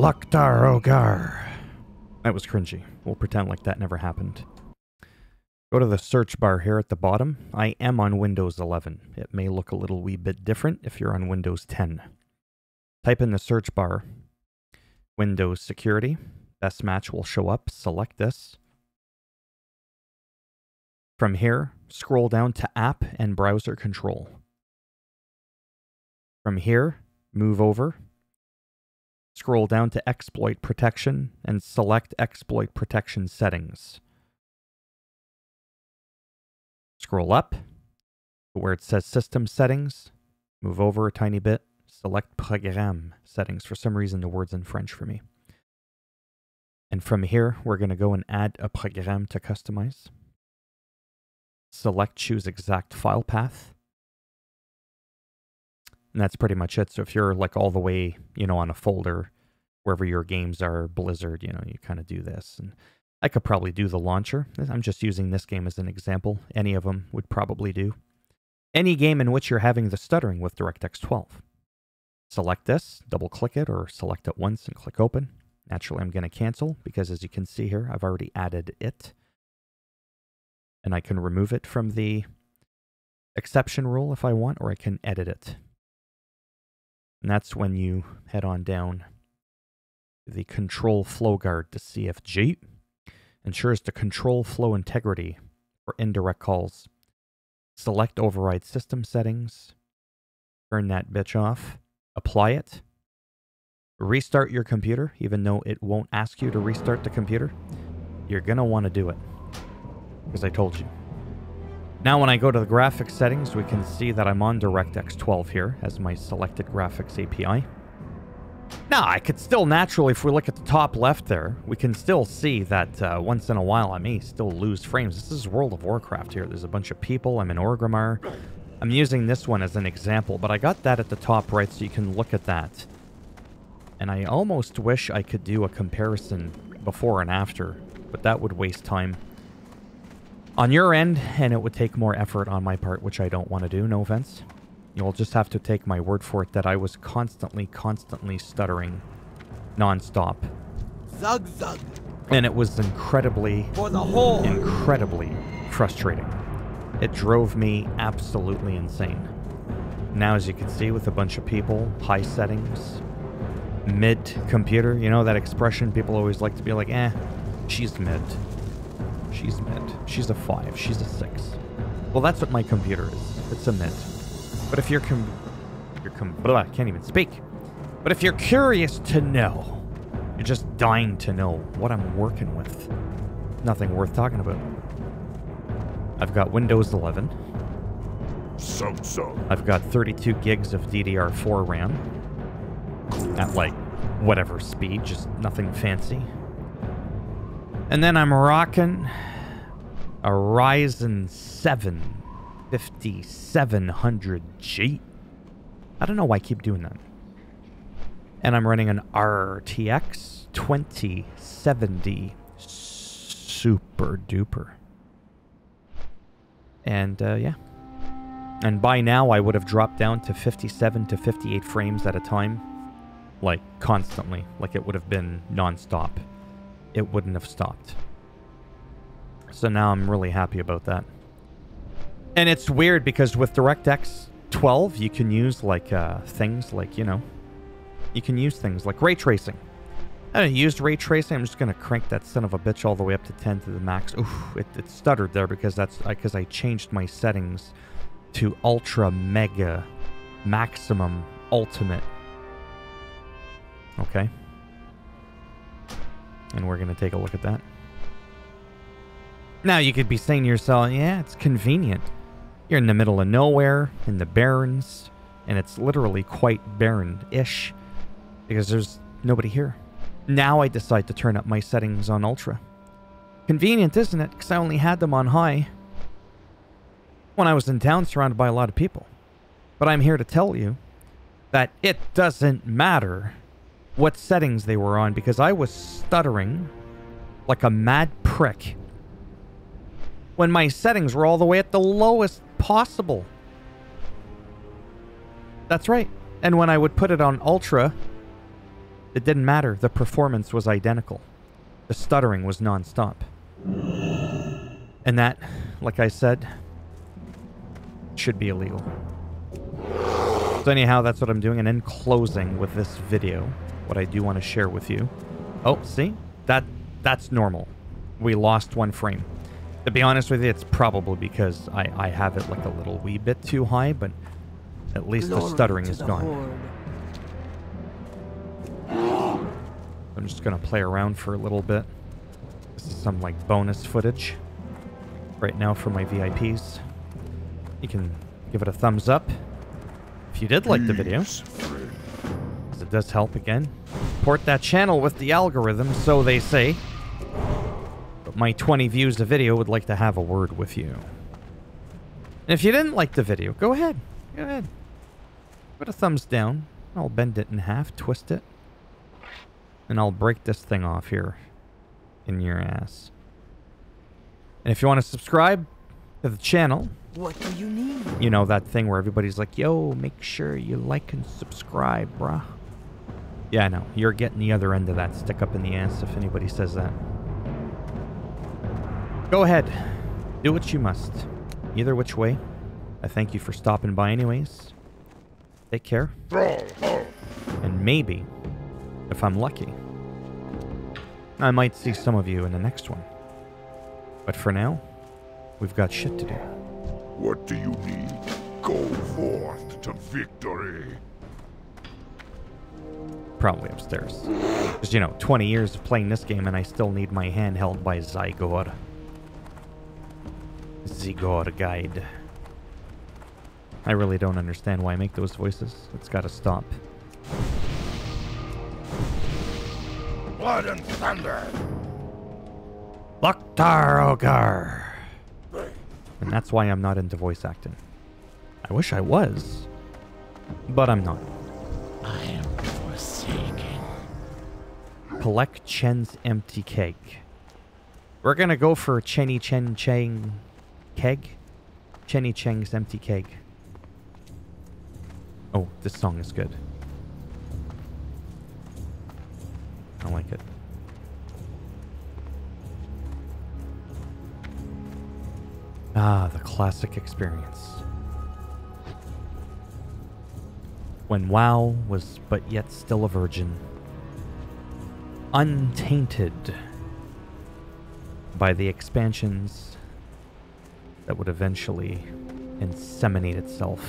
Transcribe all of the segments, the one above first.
Loktar Ogar. That was cringy. We'll pretend like that never happened. Go to the search bar here at the bottom. I am on Windows 11. It may look a little wee bit different if you're on Windows 10. Type in the search bar Windows Security. Best match will show up. Select this. From here, scroll down to App and Browser Control. From here, move over. Scroll down to Exploit Protection and select Exploit Protection Settings. Scroll up where it says System Settings. Move over a tiny bit. Select Programme Settings. For some reason, the word's in French for me. And from here, we're going to go and add a programme to customize. Select Choose Exact File Path. And that's pretty much it. So if you're like all the way, you know, on a folder, wherever your games are, Blizzard, you know, you kind of do this. And I could probably do the launcher. I'm just using this game as an example. Any of them would probably do. Any game in which you're having the stuttering with DirectX 12. Select this, double click it, or select it once and click open. Naturally, I'm going to cancel because as you can see here, I've already added it. And I can remove it from the exception rule if I want, or I can edit it. And that's when you head on down the control flow guard to CFG ensures the control flow integrity for indirect calls. Select override system settings, turn that bitch off, apply it, restart your computer, even though it won't ask you to restart the computer. You're going to want to do it, because I told you. Now when I go to the graphics settings, we can see that I'm on DirectX 12 here as my selected graphics API. Now, I could still naturally, if we look at the top left there, we can still see that uh, once in a while I may still lose frames. This is World of Warcraft here. There's a bunch of people. I'm in Orgrimmar. I'm using this one as an example, but I got that at the top right so you can look at that. And I almost wish I could do a comparison before and after, but that would waste time on your end, and it would take more effort on my part, which I don't want to do, no offense. You'll just have to take my word for it that I was constantly, constantly stuttering nonstop. Zug zug. And it was incredibly, For the whole. incredibly frustrating. It drove me absolutely insane. Now, as you can see, with a bunch of people, high settings, mid computer, you know that expression people always like to be like, eh, she's mid. She's mint. She's a five. She's a six. Well, that's what my computer is. It's a mint. But if you're com... You're com... Blah, I can't even speak. But if you're curious to know, you're just dying to know what I'm working with, nothing worth talking about. I've got Windows 11. So so. I've got 32 gigs of DDR4 RAM. At like whatever speed, just nothing fancy. And then I'm rocking a Ryzen 7 5700G. I don't know why I keep doing that. And I'm running an RTX 2070 super duper. And uh, yeah. And by now I would have dropped down to 57 to 58 frames at a time. Like constantly. Like it would have been non-stop. It wouldn't have stopped. So now I'm really happy about that. And it's weird because with DirectX 12, you can use like uh, things like, you know, you can use things like ray tracing. I used ray tracing. I'm just going to crank that son of a bitch all the way up to 10 to the max. Oof, it, it stuttered there because that's because I changed my settings to ultra mega maximum ultimate. Okay. And we're going to take a look at that. Now you could be saying to yourself, yeah, it's convenient. You're in the middle of nowhere, in the barrens, and it's literally quite barren-ish because there's nobody here. Now I decide to turn up my settings on ultra. Convenient, isn't it? Because I only had them on high when I was in town surrounded by a lot of people. But I'm here to tell you that it doesn't matter what settings they were on because I was stuttering like a mad prick when my settings were all the way at the lowest possible. That's right. And when I would put it on ultra, It didn't matter. The performance was identical. The stuttering was nonstop. And that, like I said, should be illegal. So anyhow, that's what I'm doing. And in closing with this video, what I do want to share with you. Oh, see? That That's normal. We lost one frame. To be honest with you, it's probably because I, I have it like a little wee bit too high, but at least the stuttering is the gone. Horde. I'm just gonna play around for a little bit. This is some like bonus footage right now for my VIPs. You can give it a thumbs up if you did like the video, Peace, friend. 'cause it does help again. Port that channel with the algorithm, so they say. But my 20 views a video would like to have a word with you. And if you didn't like the video, go ahead. Go ahead. Put a thumbs down. I'll bend it in half, twist it. And I'll break this thing off here in your ass. And if you want to subscribe to the channel, What do you need? you know that thing where everybody's like, yo, make sure you like and subscribe, bruh. Yeah, know. You're getting the other end of that stick up in the ass if anybody says that. Go ahead. Do what you must. Either which way. I thank you for stopping by anyways. Take care. And maybe, if I'm lucky, I might see some of you in the next one. But for now, we've got shit to do. What do you need? Go forth to victory. Probably upstairs. Because, you know, 20 years of playing this game and I still need my hand held by Zygor. Zygor Guide. I really don't understand why I make those voices. It's gotta stop. Blood and thunder. Loktar Ogar! And that's why I'm not into voice acting. I wish I was, but I'm not. Collect Chen's empty keg. We're gonna go for Chenny Chen Cheng keg. Chenny Cheng's empty keg. Oh, this song is good. I like it. Ah, the classic experience. When WoW was but yet still a virgin untainted by the expansions that would eventually inseminate itself.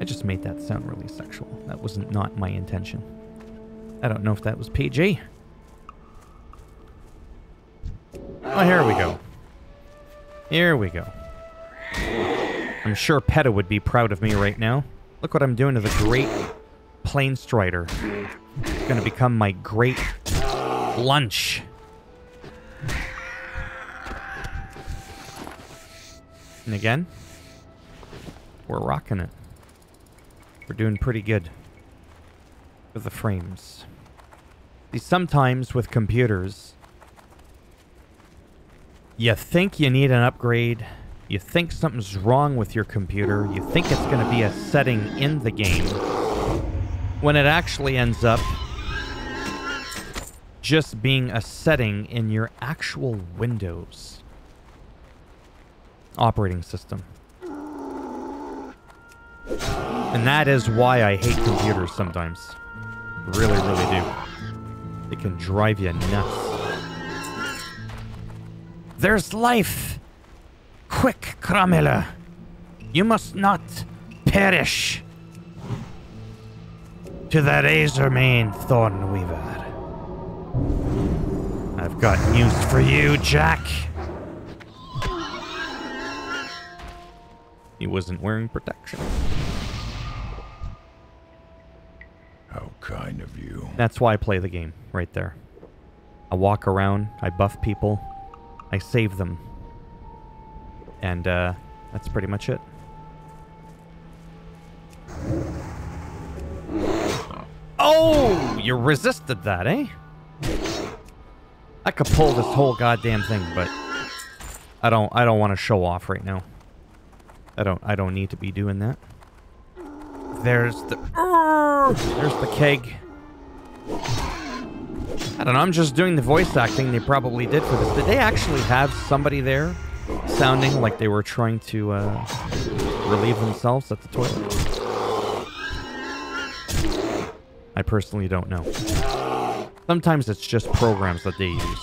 I just made that sound really sexual. That was not my intention. I don't know if that was PG. Oh, here we go. Here we go. I'm sure PETA would be proud of me right now. Look what I'm doing to the great plainstrider. It's going to become my great lunch. And again, we're rocking it. We're doing pretty good with the frames. See, sometimes with computers, you think you need an upgrade, you think something's wrong with your computer, you think it's going to be a setting in the game, when it actually ends up just being a setting in your actual Windows operating system. And that is why I hate computers sometimes. Really, really do. It can drive you nuts. There's life! Quick, Kramila! You must not perish! To the Razormane Thornweaver. I've got news for you, Jack. He wasn't wearing protection. How kind of you. That's why I play the game, right there. I walk around, I buff people, I save them. And uh, that's pretty much it. You resisted that, eh? I could pull this whole goddamn thing, but I don't I don't want to show off right now. I don't I don't need to be doing that. There's the There's the keg. I don't know. I'm just doing the voice acting they probably did for this. Did they actually have somebody there sounding like they were trying to uh, relieve themselves at the toilet? I personally don't know. Sometimes it's just programs that they use.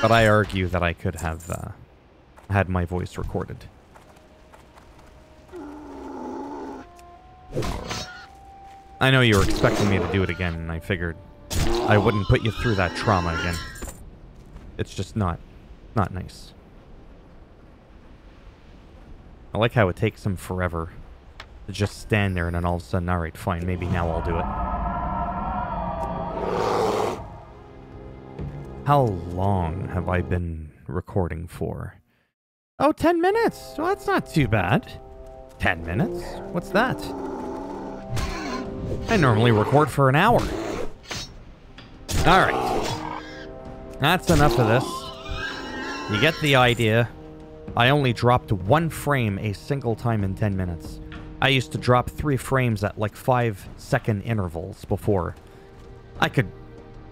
But I argue that I could have uh, had my voice recorded. I know you were expecting me to do it again, and I figured I wouldn't put you through that trauma again. It's just not, not nice. I like how it takes him forever to just stand there and then all of a sudden, alright, fine, maybe now I'll do it. How long have I been recording for? Oh, 10 minutes. Well, that's not too bad. 10 minutes? What's that? I normally record for an hour. Alright. That's enough of this. You get the idea. I only dropped one frame a single time in 10 minutes. I used to drop three frames at like five second intervals before. I could...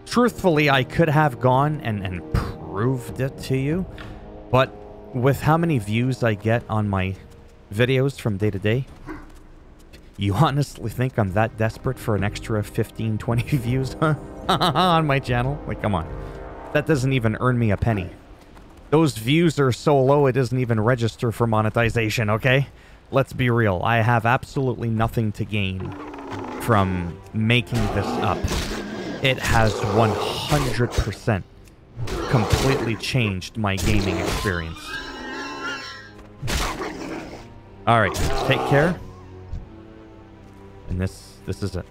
Truthfully, I could have gone and, and proved it to you. But with how many views I get on my videos from day to day, you honestly think I'm that desperate for an extra 15, 20 views on my channel? Like, come on. That doesn't even earn me a penny. Those views are so low it doesn't even register for monetization, okay? Let's be real. I have absolutely nothing to gain from making this up. It has 100% completely changed my gaming experience. Alright, take care. And this this is it.